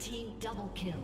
team double kill.